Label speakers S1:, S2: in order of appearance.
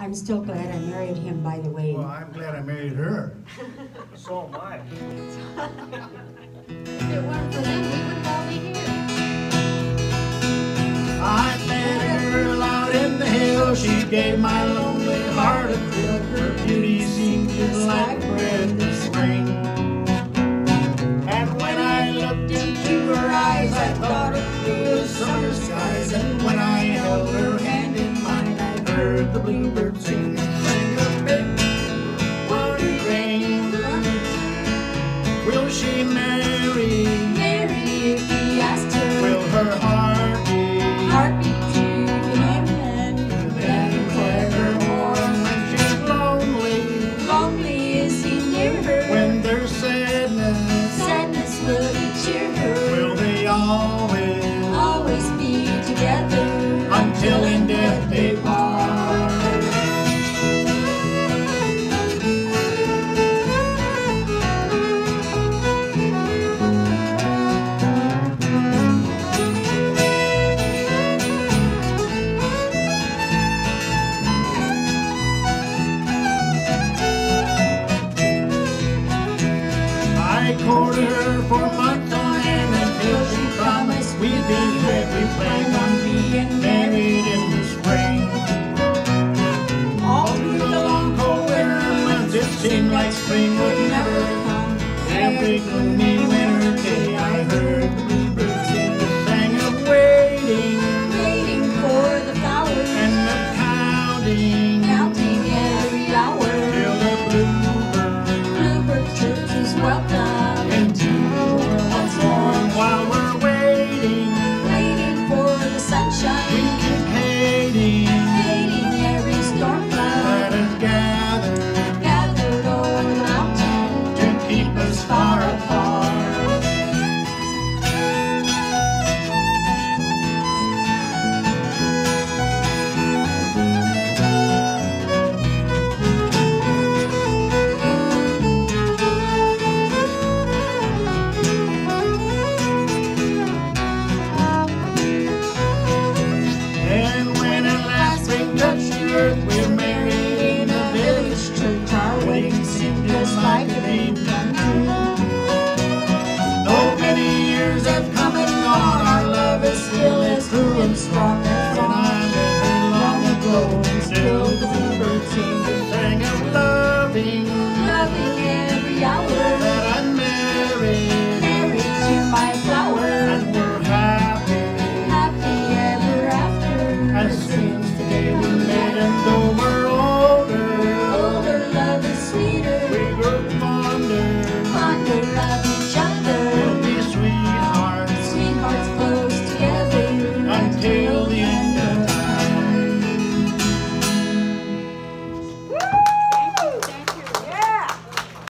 S1: I'm still glad I married him, by the way.
S2: Well, I'm glad I married her.
S3: So am I.
S4: If it weren't for them, we wouldn't all be here.
S2: I met a girl out in the hills. She gave my lonely heart a thrill. Her beauty seemed just like breath Courted her for on end until she promised we'd be. We planned on being married in the spring. All through the long cold winter months, it seemed like spring would never come. Every gloomy We're married in a village church. Our wedding seemed just like.
S1: Though many years have come
S2: and gone, our
S1: love is still
S2: as true and
S1: strong as when I
S2: still the
S1: bluebird
S2: of loving,
S1: loving every
S2: hour.